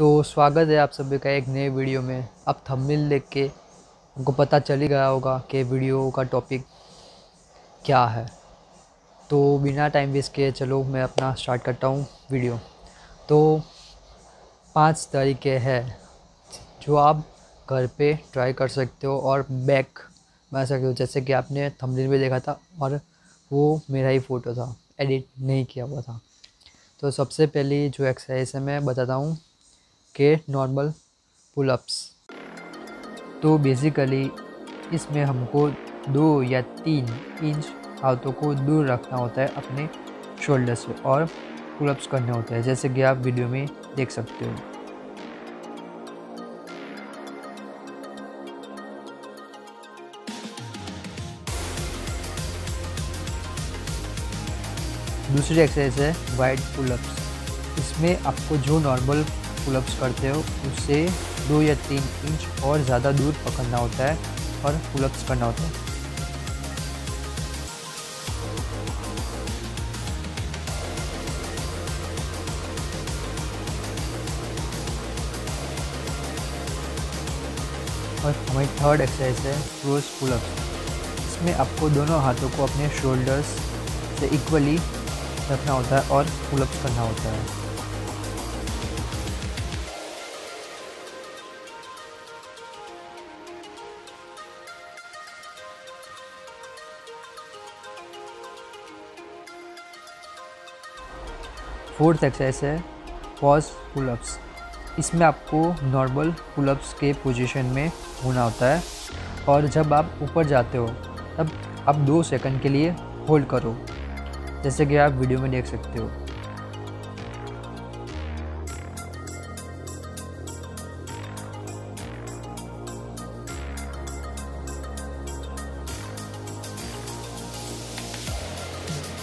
तो स्वागत है आप सभी का एक नए वीडियो में। अब थंबनेल देख के हमको पता चल ही गया होगा कि वीडियो का टॉपिक क्या है। तो बिना टाइम वेस्ट किए चलो मैं अपना स्टार्ट करता हूँ वीडियो। तो पाँच तरीके हैं जो आप घर पे ट्राई कर सकते हो और बैक बना सकते हो। जैसे कि आपने थंबनेल में देखा था और वो मेरा ही फ़ोटो था एडिट नहीं किया हुआ था। तो सबसे पहली जो एक्सरसाइज है मैं बताता हूँ। कि नॉर्मल पुलअप्स तो बेसिकली इसमें हमको दो या तीन इंच हाथों को दूर रखना होता है अपने शोल्डर से और पुलअप्स करने होते हैं, जैसे कि आप वीडियो में देख सकते हो। दूसरी एक्सरसाइज है वाइड पुलअप्स इसमें आपको जो नॉर्मल पुलअप्स करते हो, उससे दो या तीन इंच और ज़्यादा दूर पकड़ना होता है और पुलअप्स करना होता है। और हमारी थर्ड एक्सरसाइज है क्लोज पुलअप्स इसमें आपको दोनों हाथों को अपने शोल्डर्स से इक्वली रखना होता है और पुलअप्स करना होता है। फोर्थ एक्सरसाइज है पॉज पुलअप्स इसमें आपको नॉर्मल पुलअप्स के पोजीशन में होना होता है। और जब आप ऊपर जाते हो, तब आप दो सेकंड के लिए होल्ड करो, जैसे कि आप वीडियो में देख सकते हो।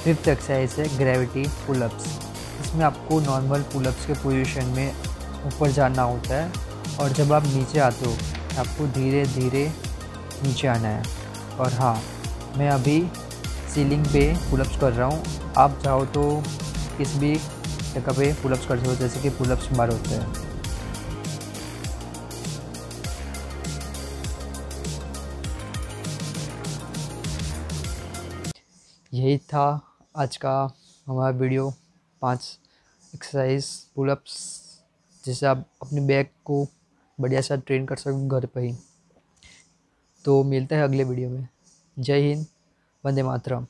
फिफ्थ एक्सरसाइज है ग्रेविटी पुलअप्स इसमें आपको नॉर्मल पुलअप्स के पोजीशन में ऊपर जाना होता है और जब आप नीचे आते हो, आपको धीरे धीरे नीचे आना है। और हाँ मैं अभी सीलिंग पे पुलअप्स कर रहा हूँ। आप चाहो तो किस भी जगह पे पुलअप्स कर सकते हो, जैसे कि पुलअप्स बार होते हैं। यही था आज का हमारा वीडियो पाँच एक्सरसाइज पुलअप्स जिससे आप अपने बैक को बढ़िया सा ट्रेन कर सको घर पर ही। तो मिलते हैं अगले वीडियो में। जय हिंद, वंदे मातरम।